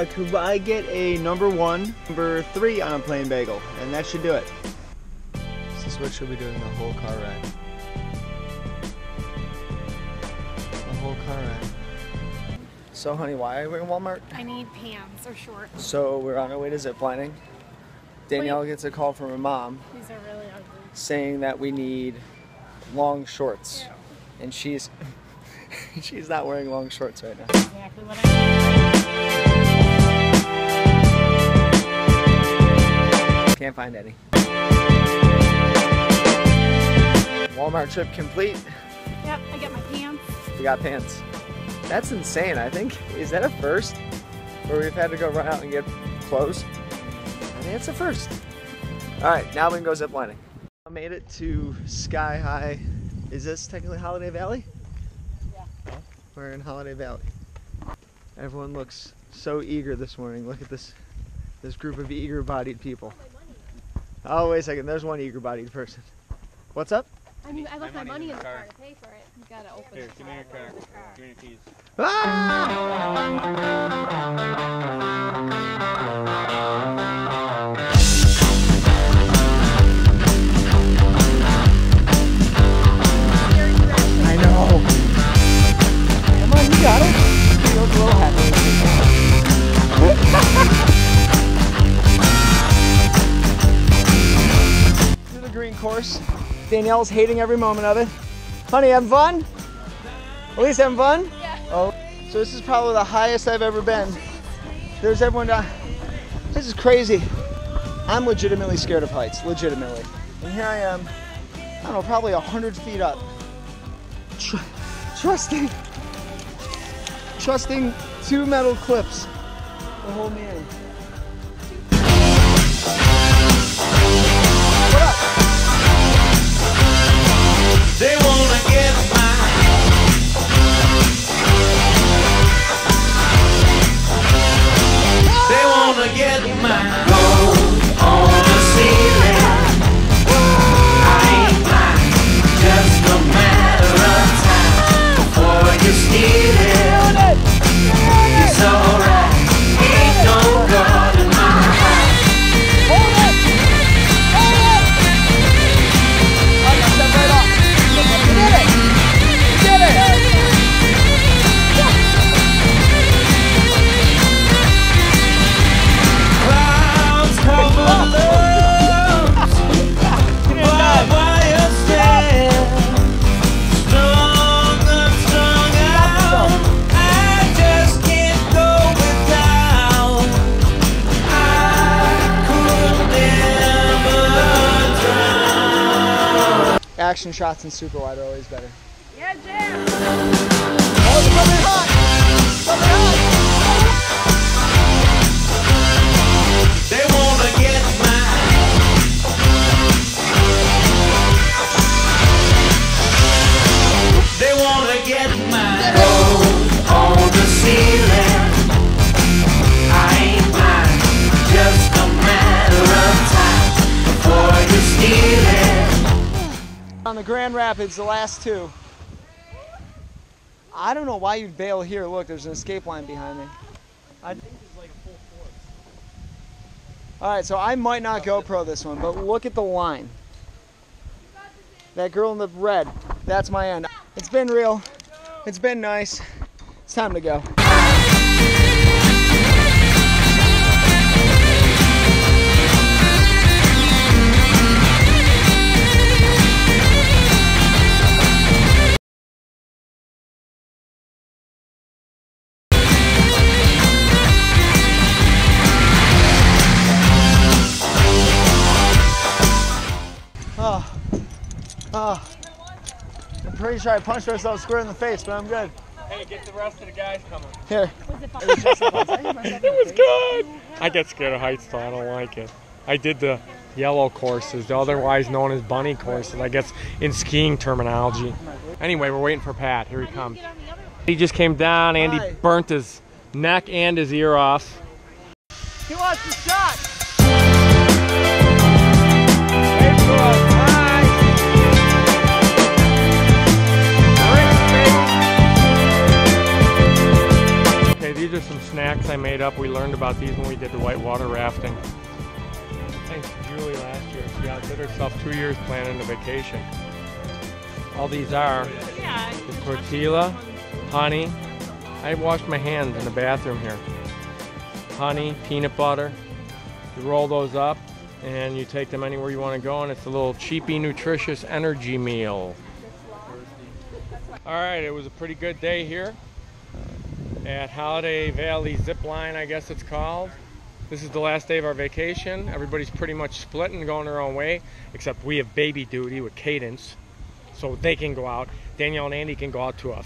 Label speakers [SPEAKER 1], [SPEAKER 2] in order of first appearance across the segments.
[SPEAKER 1] Uh, could I get a number one, number three on a plain bagel? And that should do it. This is what should be doing the whole car ride. The whole car ride. So, honey, why are we in Walmart?
[SPEAKER 2] I need pants or shorts.
[SPEAKER 1] So, we're on our way to ziplining. Danielle gets a call from her mom
[SPEAKER 2] These are really ugly.
[SPEAKER 1] saying that we need long shorts. And she's she's not wearing long shorts right now.
[SPEAKER 2] Exactly
[SPEAKER 1] find any. Walmart trip complete.
[SPEAKER 2] Yep, I got my pants.
[SPEAKER 1] We got pants. That's insane, I think. Is that a first? Where we've had to go run out and get clothes? I think it's a first. Alright, now we can go ziplining. I made it to Sky High. Is this technically Holiday Valley?
[SPEAKER 2] Yeah.
[SPEAKER 1] We're in Holiday Valley. Everyone looks so eager this morning. Look at this this group of eager bodied people. Oh wait a second, there's one eager bodied person. What's up?
[SPEAKER 2] I mean, I left my money in the
[SPEAKER 3] car.
[SPEAKER 2] car to pay for it. You gotta open
[SPEAKER 3] Here,
[SPEAKER 2] it.
[SPEAKER 3] give me your car. Give me your keys.
[SPEAKER 1] Ah! Course. Danielle's hating every moment of it. Honey, having fun? Elise, having fun?
[SPEAKER 2] Yeah.
[SPEAKER 1] Oh, so this is probably the highest I've ever been. There's everyone down. This is crazy. I'm legitimately scared of heights, legitimately. And here I am, I don't know, probably 100 feet up. Tr- trusting, trusting two metal clips to hold me in.
[SPEAKER 4] They wanna get
[SPEAKER 1] Action shots and super wide are always better.
[SPEAKER 2] Yeah, Jam.
[SPEAKER 4] On the
[SPEAKER 1] Grand Rapids, the last two. I don't know why you'd bail here. Look, there's an escape line behind me. I think it's like a full force. All right, so I might not GoPro this one, but look at the line. That girl in the red, that's my end. It's been real. It's been nice. It's time to go. Pretty sure I punched myself square in the face, but I'm good.
[SPEAKER 3] Hey, get the rest of the guys coming.
[SPEAKER 1] Here.
[SPEAKER 3] It was good. I get scared of heights, though. I don't like it. I did the yellow courses, otherwise known as bunny courses. I guess in skiing terminology. Anyway, we're waiting for Pat. Here he comes. He just came down. Andy
[SPEAKER 1] Hi.
[SPEAKER 3] burnt his neck and his ear off.
[SPEAKER 1] He wants the shot.
[SPEAKER 3] Up. We learned about these when we did the whitewater rafting. Thanks to Julie last year. She outdid herself two years planning the vacation. All these are is tortilla, honey. I washed my hands in the bathroom here. Honey, peanut butter. You roll those up and you take them anywhere you want to go, and it's a little cheapy, nutritious energy meal. All right, it was a pretty good day here at Holiday Valley Zip Line, I guess it's called. This is the last day of our vacation. Everybody's pretty much split and going their own way, except we have baby duty with Cadence, so they can go out. Danielle and Andy can go out to a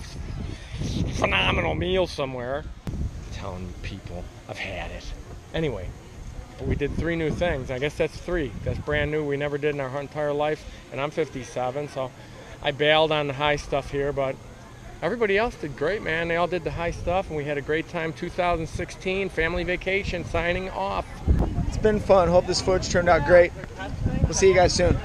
[SPEAKER 3] phenomenal meal somewhere. telling people I've had it. Anyway, but we did three new things. I guess that's three. That's brand new. We never did in our entire life, and I'm 57, so I bailed on the high stuff here, but everybody else did great, man. They all did the high stuff, and we had a great time. 2016 family vacation signing off.
[SPEAKER 1] It's been fun. Hope this footage turned out great. We'll see you guys soon.